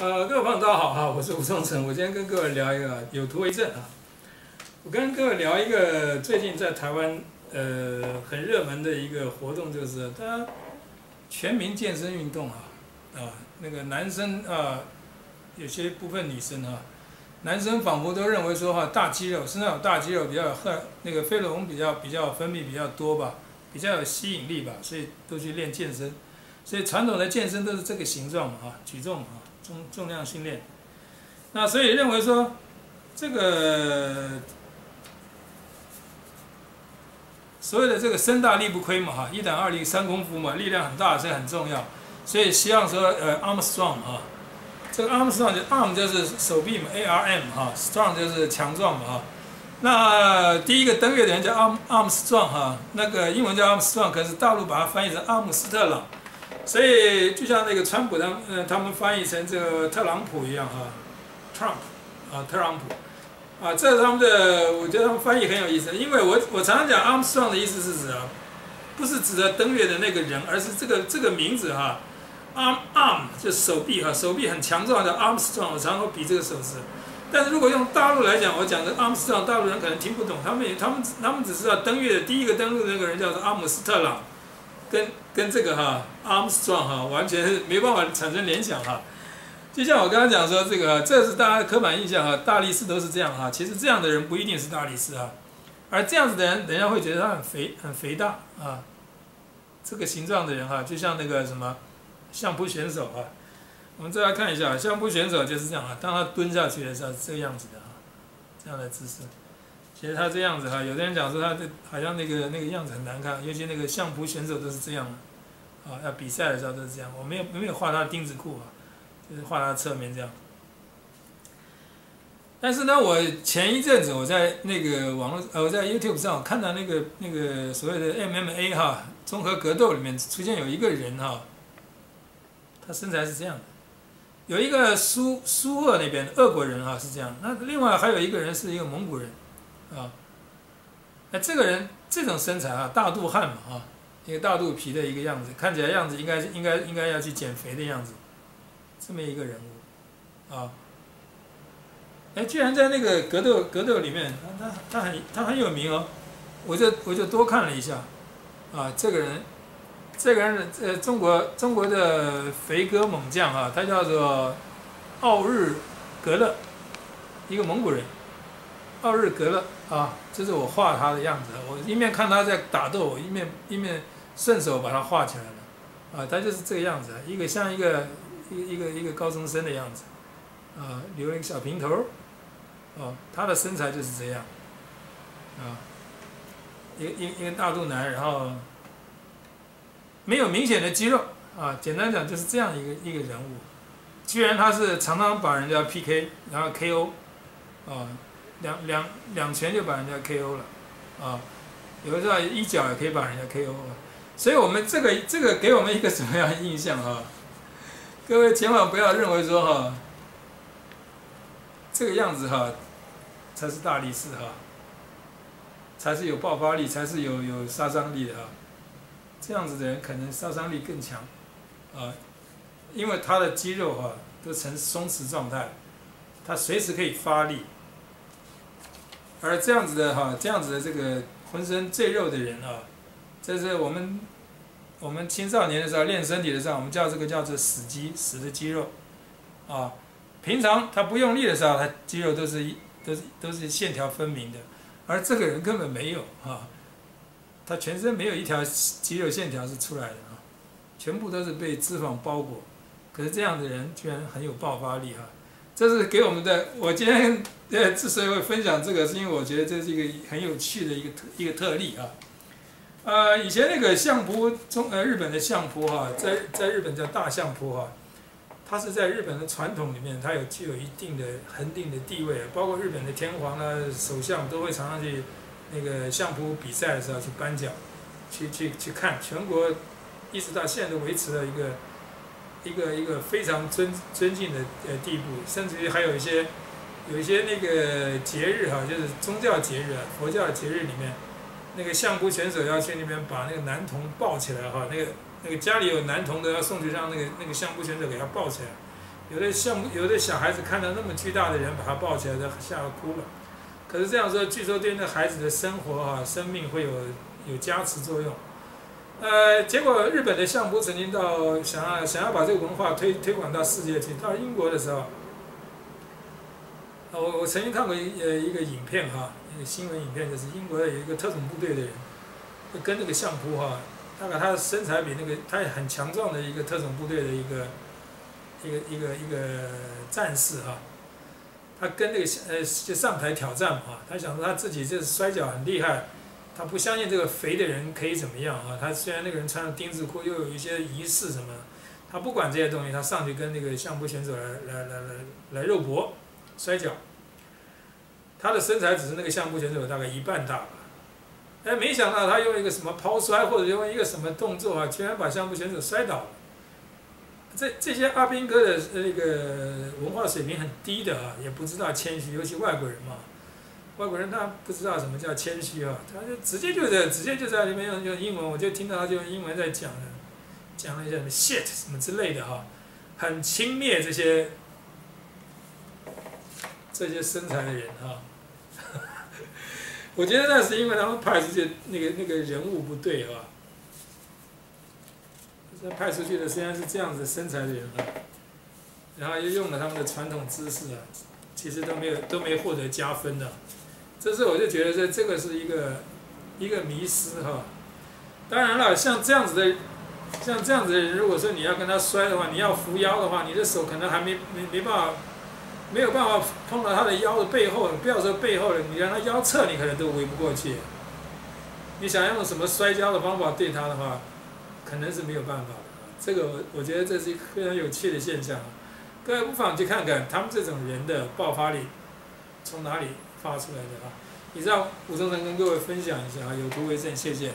呃，各位朋友，大家好哈，我是吴忠成，我今天跟各位聊一个有图为证啊。我跟各位聊一个最近在台湾呃很热门的一个活动，就是大家全民健身运动啊啊，那个男生啊，有些部分女生啊，男生仿佛都认为说哈，大肌肉身上有大肌肉比较有荷那个费洛蒙比较比较分泌比较多吧，比较有吸引力吧，所以都去练健身。所以传统的健身都是这个形状嘛哈，举重啊。重重量训练，那所以认为说，这个所有的这个身大力不亏嘛哈，一胆二力三功夫嘛，力量很大这很重要，所以希望说呃 arm strong 哈，这个 arm strong 就 arm 就是手臂嘛，A R M 哈，strong 就是强壮嘛哈，那第一个登月的人叫 arm arm strong 哈，那个英文叫 arm strong，可是大陆把它翻译成阿姆斯特朗。所以就像那个川普他呃他们翻译成这个特朗普一样哈，Trump 啊特朗普啊，这是他们的，我觉得他们翻译很有意思。因为我我常常讲 Armstrong 的意思是指啊，不是指的登月的那个人，而是这个这个名字哈，arm arm 就是手臂哈，手臂很强壮的 Armstrong，我常常比这个手势。但是如果用大陆来讲，我讲的 Armstrong，大陆人可能听不懂，他们也他们他们只知道登月的第一个登陆的那个人叫做阿姆斯特朗。跟跟这个哈，Armstrong 哈，完全是没办法产生联想哈。就像我刚刚讲说，这个这是大家刻板印象哈，大力士都是这样哈。其实这样的人不一定是大力士啊，而这样子的人，人家会觉得他很肥很肥大啊。这个形状的人哈，就像那个什么相扑选手啊。我们再来看一下，相扑选手就是这样啊，当他蹲下去的时候是这个样子的啊，这样的姿势。其实他这样子哈，有的人讲说他这好像那个那个样子很难看，尤其那个相扑选手都是这样啊，要比赛的时候都是这样。我没有没有画他的钉子裤啊，就是画他侧面这样。但是呢，我前一阵子我在那个网络呃，我在 YouTube 上我看到那个那个所谓的 MMA 哈综合格斗里面出现有一个人哈，他身材是这样的，有一个苏苏俄那边俄国人哈是这样，那另外还有一个人是一个蒙古人。啊，那这个人这种身材啊，大肚汉嘛啊，一个大肚皮的一个样子，看起来样子应该应该应该要去减肥的样子，这么一个人物，啊，哎，居然在那个格斗格斗里面，他他他很他很有名哦，我就我就多看了一下，啊，这个人，这个人呃，中国中国的肥哥猛将啊，他叫做奥日格勒，一个蒙古人。奥日格勒。啊，这是我画他的样子。我一面看他在打斗，一面一面顺手把他画起来了。啊，他就是这个样子，一个像一个一一个一个高中生的样子，啊，留了一个小平头，哦，他的身材就是这样，啊，一个一个一个大肚腩，然后没有明显的肌肉，啊，简单讲就是这样一个一个人物。居然他是常常把人家 PK，然后 KO，啊。两两两拳就把人家 KO 了，啊，有的时候一脚也可以把人家 KO 了，所以我们这个这个给我们一个什么样的印象哈？各位千万不要认为说哈，这个样子哈，才是大力士哈，才是有爆发力，才是有有杀伤力的哈，这样子的人可能杀伤力更强，啊，因为他的肌肉哈都呈松弛状态，他随时可以发力。而这样子的哈，这样子的这个浑身赘肉的人啊，这是我们我们青少年的时候练身体的时候，我们叫这个叫做死肌，死的肌肉啊。平常他不用力的时候，他肌肉都是都是都是线条分明的，而这个人根本没有啊，他全身没有一条肌肉线条是出来的啊，全部都是被脂肪包裹。可是这样的人居然很有爆发力哈。这是给我们的。我今天呃之所以会分享这个，是因为我觉得这是一个很有趣的一个特一个特例啊。呃，以前那个相扑中呃日本的相扑哈，在在日本叫大相扑哈，它是在日本的传统里面，它有具有一定的恒定的地位，包括日本的天皇啊、首相都会常常去那个相扑比赛的时候去颁奖，去去去看，全国一直到现在都维持了一个。一个一个非常尊尊敬的呃地步，甚至于还有一些有一些那个节日哈，就是宗教节日、啊佛教节日里面，那个相扑选手要去那边把那个男童抱起来哈，那个那个家里有男童的要送去让那个那个相扑选手给他抱起来，有的像有的小孩子看到那么巨大的人，把他抱起来，都吓哭了。可是这样说，据说对那孩子的生活啊、生命会有有加持作用。呃，结果日本的相扑曾经到想要想要把这个文化推推广到世界去，到英国的时候，我我曾经看过一呃一个影片哈，一个新闻影片，就是英国的有一个特种部队的人，跟那个相扑哈，大概他的身材比那个他也很强壮的一个特种部队的一个一个一个一个战士哈，他跟那个呃就上台挑战嘛，他想说他自己就是摔跤很厉害，他不相信这个肥的人可以怎么样啊？他虽然那个人穿着丁字裤，又有一些仪式什么，他不管这些东西，他上去跟那个相扑选手来来来来来肉搏。摔跤，他的身材只是那个相扑选手大概一半大吧，哎，没想到他用一个什么抛摔或者用一个什么动作啊，居然把相扑选手摔倒了。这这些阿兵哥的那个文化水平很低的啊，也不知道谦虚，尤其外国人嘛，外国人他不知道什么叫谦虚啊，他就直接就在直接就在里面用用英文，我就听到他就用英文在讲了，讲了一些什么 shit 什么之类的哈，很轻蔑这些。这些身材的人哈，我觉得那是因为他们派出去那个那个人物不对哈，这派出去的虽然是这样子身材的人哈，然后又用了他们的传统知识啊，其实都没有都没获得加分的，这是我就觉得这这个是一个一个迷失哈。当然了，像这样子的像这样子的人，如果说你要跟他摔的话，你要扶腰的话，你的手可能还没没没办法。没有办法碰到他的腰的背后，不要说背后了，你让他腰侧，你可能都围不过去。你想用什么摔跤的方法对他的话，可能是没有办法的。这个我我觉得这是一个非常有趣的现象。各位不妨去看看他们这种人的爆发力从哪里发出来的啊？以上，吴中成跟各位分享一下啊，有图为证，谢谢。